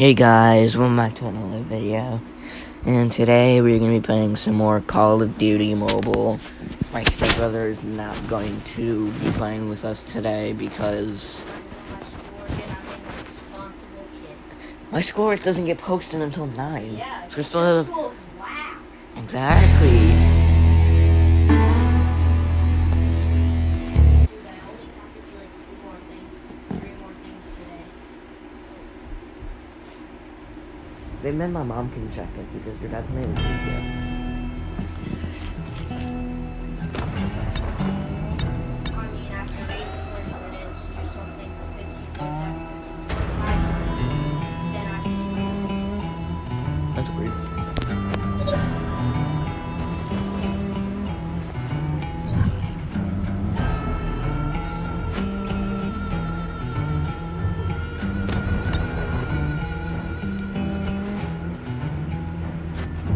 Hey guys, welcome back to another video. And today we're going to be playing some more Call of Duty Mobile. My stepbrother is not going to be playing with us today because my score doesn't get posted until 9. Yeah, so we're still have... Exactly. My mom can check it because your dad's name is yet. I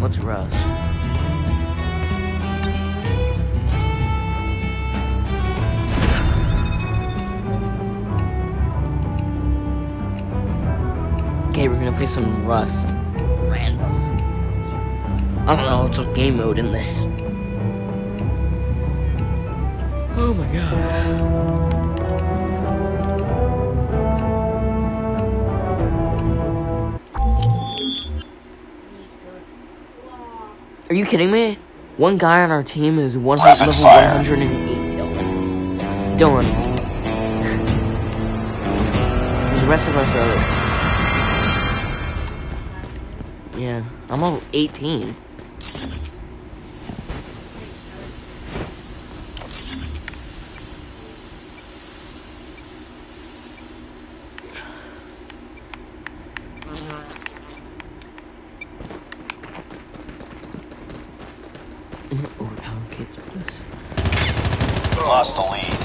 What's Russ? Okay, we're gonna play some Rust. Random. I don't know, it's a game mode in this. Oh my god. Are you kidding me? One guy on our team is one hundred Rapid level fire. 108. Dylan. Dylan. The rest of us are. Yeah, I'm level 18. Overpowered kids, please. Lost the lead.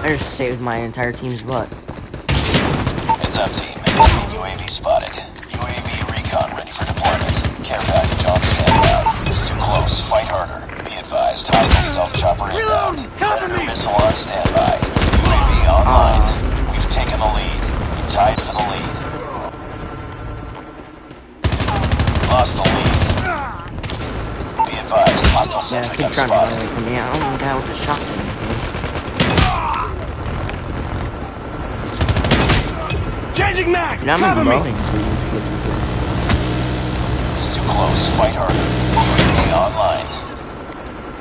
I just saved my entire team's butt. Heads up, team. Enemy UAV spotted. UAV recon ready for deployment. Care package on standby. It's too close. Fight harder. Be advised. Hostile stealth chopper inbound. Predator missile on standby. UAV online. Yeah, sentry keep gun trying to run away from me. I don't know guy with a shotgun. Changing mag! Dude, I'm Cover me! exploding these kids with this. It's too close. Fight harder. UAV online.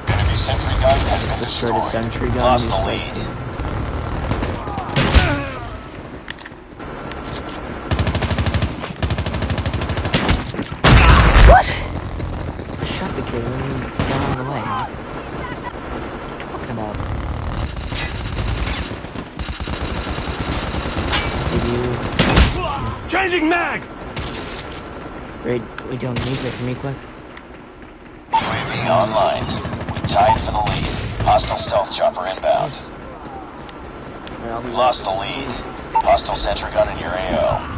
Enemy sentry gun has been Destroyed a sentry gun, Lost the lead. What? I shot the kid when he got on the way. What are you talking about? See you. Changing mag! Wait, wait, don't need it me quick. UAV online. We tied for the lead. Hostile stealth chopper inbound. I'll We lost the lead. Hostile sentry gun in your AO.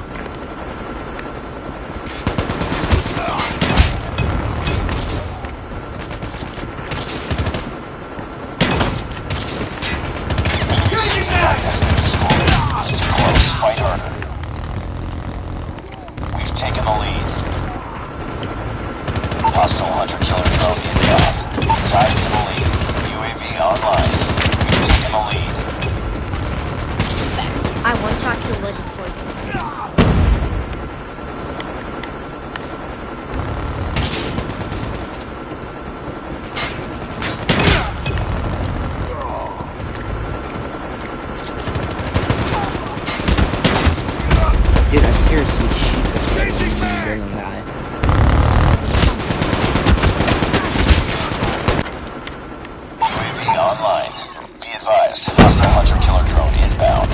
Dude, I seriously shoot this guy when he's during a guy. UAV online. Be advised. Hostile hunter killer drone inbound.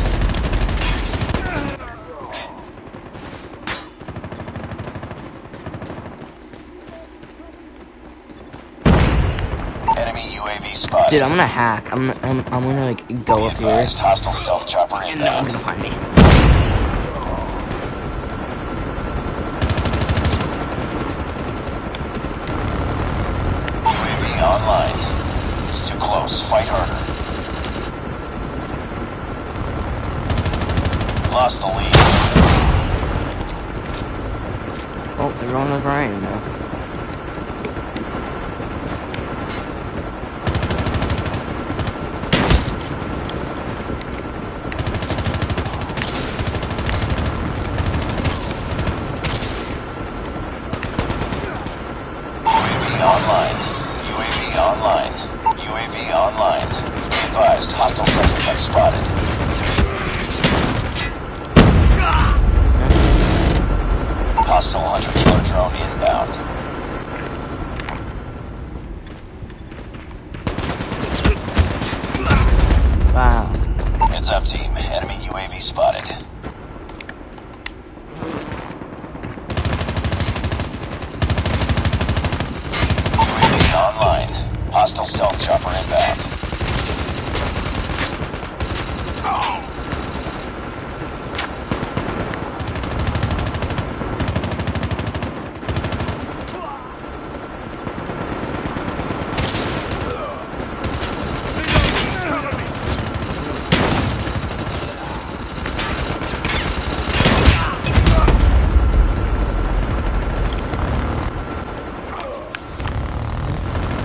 Enemy UAV spotted. Dude, I'm gonna hack. I'm, I'm, I'm gonna like go Be up here, advised. Hostile stealth chopper and no one's gonna find me. online. It's too close. Fight harder. Lost the lead. Oh, they're on the Orion now. Be hostile gun spotted. Hostile hunter-killer drone inbound. Wow. Heads up, team. Enemy UAV spotted. UAV online. Hostile stealth chopper inbound.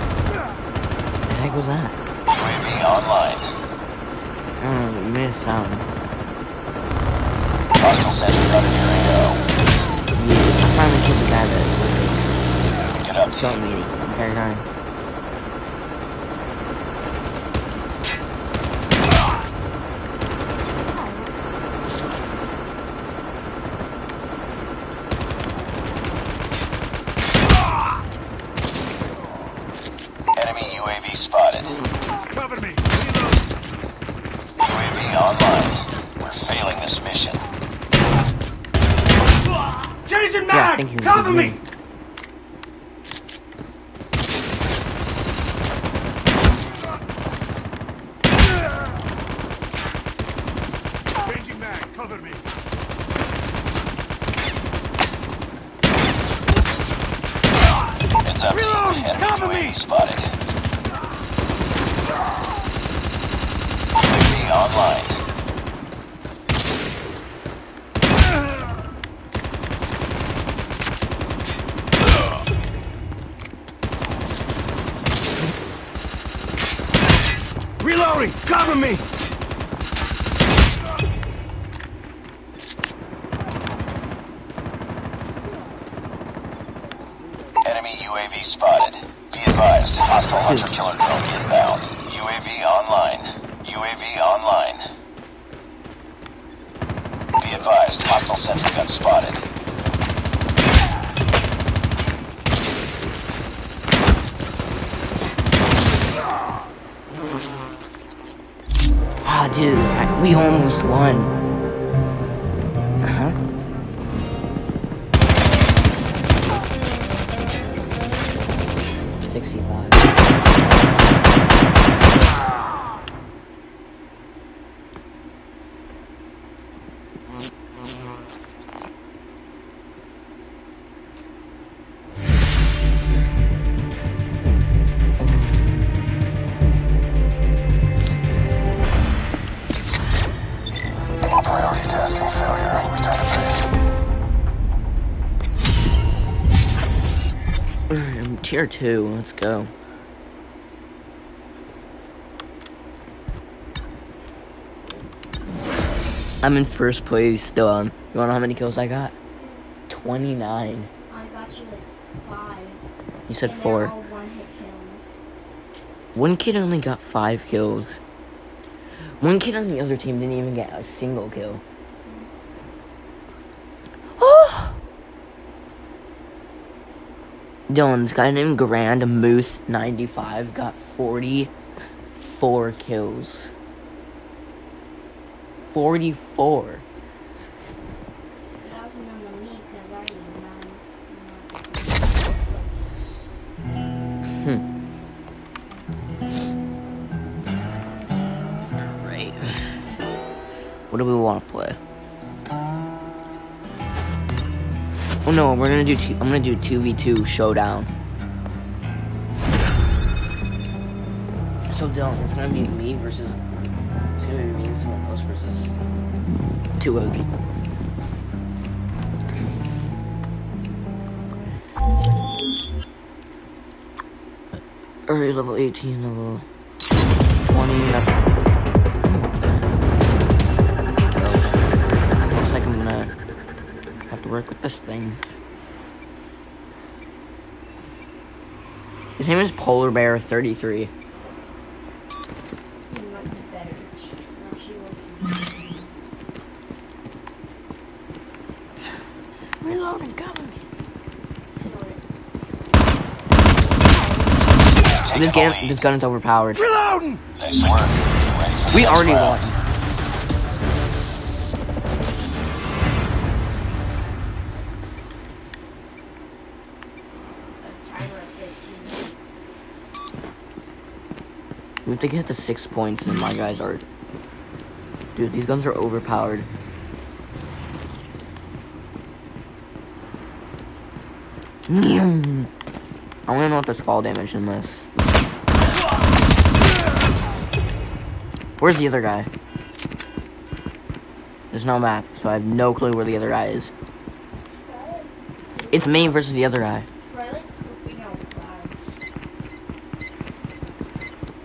The heck was that? UAV online. I don't know, it made a sound. Hostile sentry gun near AO. Yeah, I finally killed the guy that Get up, shot team. me the entire time. Enemy UAV spotted. Cover me. UAV online. We're failing this mission. Changing Yeah, I mag. think he was Cover me. Changing mag. Cover me. Heads up, team. Cover me! spotted. UAV online. Reloading. Cover me. Enemy UAV spotted. Be advised, hostile hunter-killer hmm. drone inbound. UAV online. UAV online. Be advised, hostile sentry gun spotted. Ah, dude, I, we almost won. Tier two. Let's go. I'm in first place still. Um, you wanna know how many kills I got? Twenty-nine. I got you like five. You said and four. All one hit kills. One kid only got five kills. One kid on the other team didn't even get a single kill. Dylan, this guy named Grand Moose 95 got 44 kills. 44. Hmm. That was number me because I did none. Right. What do we want to play? Oh no, we're gonna do. Two, I'm gonna do two v two showdown. So Dylan, it's gonna be me versus. It's gonna be me and someone else versus too OP. Alright, level 18, level 20. This thing. His name is Polar Bear 33. You might be better. No, she won't. Reloading, cover This, the gun, this gun is overpowered. Reloading! Nice work. Get ready for the We already won. Have to get to six points and my guys are... Dude, these guns are overpowered. I wanna know what this fall damage in this. Where's the other guy? There's no map, so I have no clue where the other guy is. It's me versus the other guy.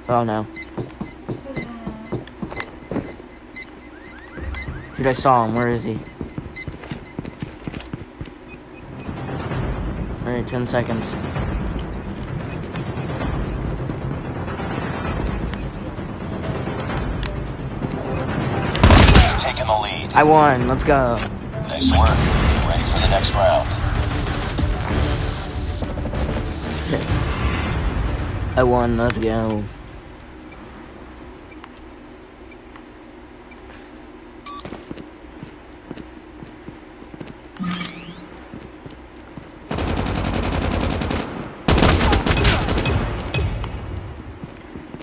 Oh no. Dude, I saw him. Where is he? Alright, 10 seconds. Taking the lead. I won. Let's go. Nice work. Ready for the next round. I won. Let's go.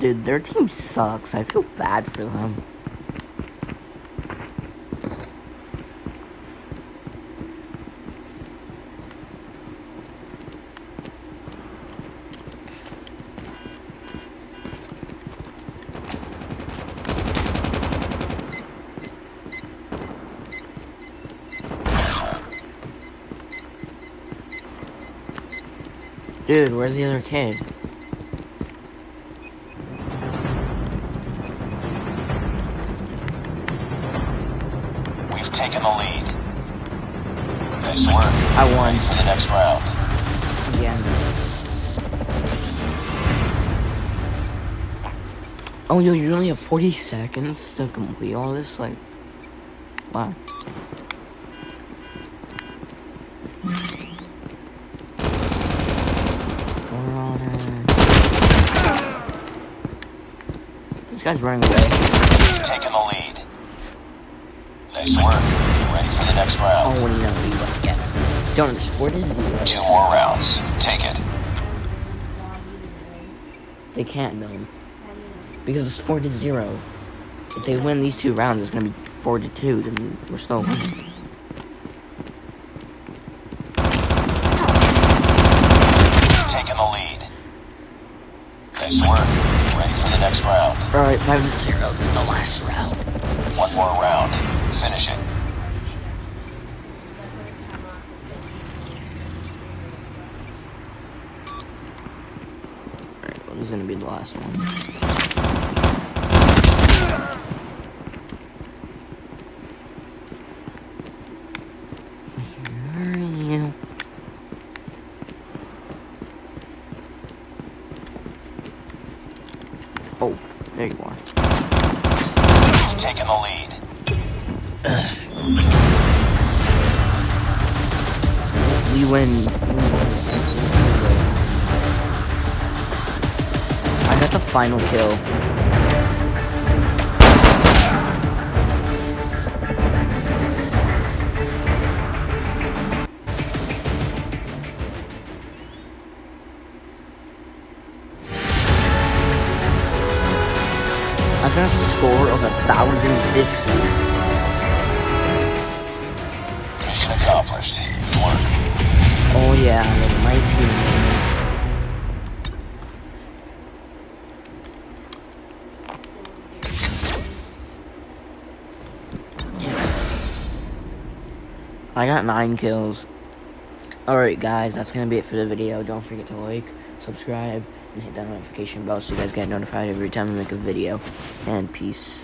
Dude, their team sucks. I feel bad for them. Dude, where's the other kid? Next round. Again. Oh, yo, you only have 40 seconds to complete all this? Like, wow. This guy's running away. We've taken the lead. Nice work. Get ready for the next round. Oh, what do you know? What do you want? Yeah. Don't what is it? Two more rounds. Take it. They can't know. Because it's 4 to 0. If they win these two rounds, it's gonna be 4 to 2, then we're still winning. Taking the lead. Nice work. Ready for the next round. Alright, 5 to 0. It's the last round. One more round. Finish it. Alright, well, this is gonna be the last one. Where are you? Oh, there you are. Taken the lead. We win. I the final kill. I got a score of a thousand fifty. Mission accomplished. Good. Oh yeah, like my team. I got nine kills. Alright, guys, that's gonna be it for the video. Don't forget to like, subscribe, and hit that notification bell so you guys get notified every time I make a video. And peace.